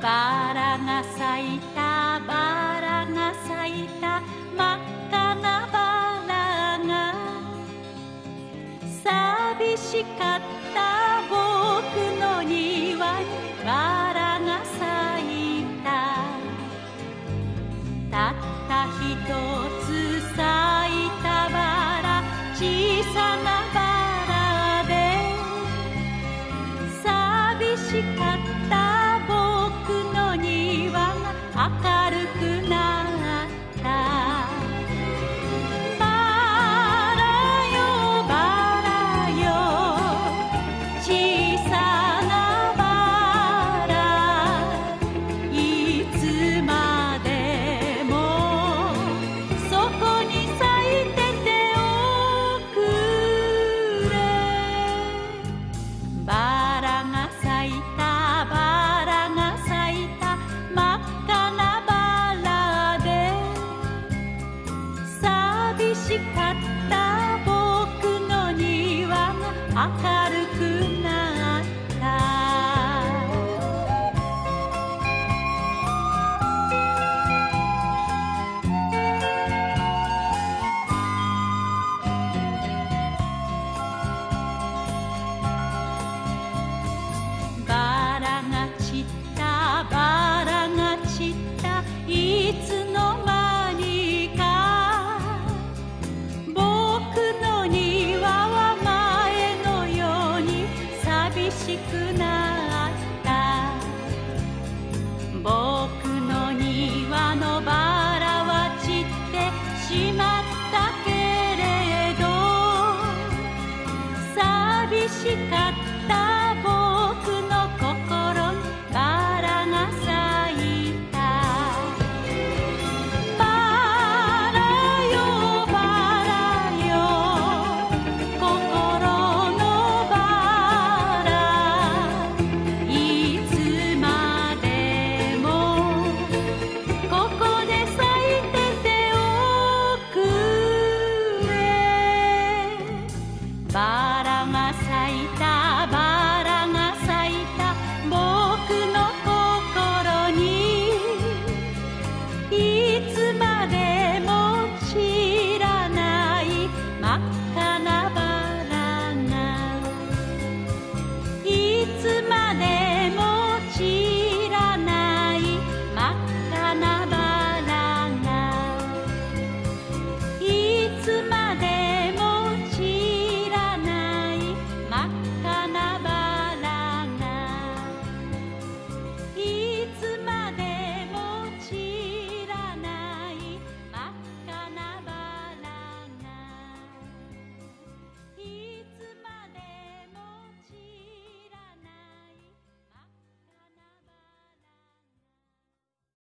バラが咲いたバラが咲いた真っ赤なバラが寂しかった僕の庭にバラが咲いた。たったひとつ咲いたバラ小さなバラで寂しかった。明るくなる。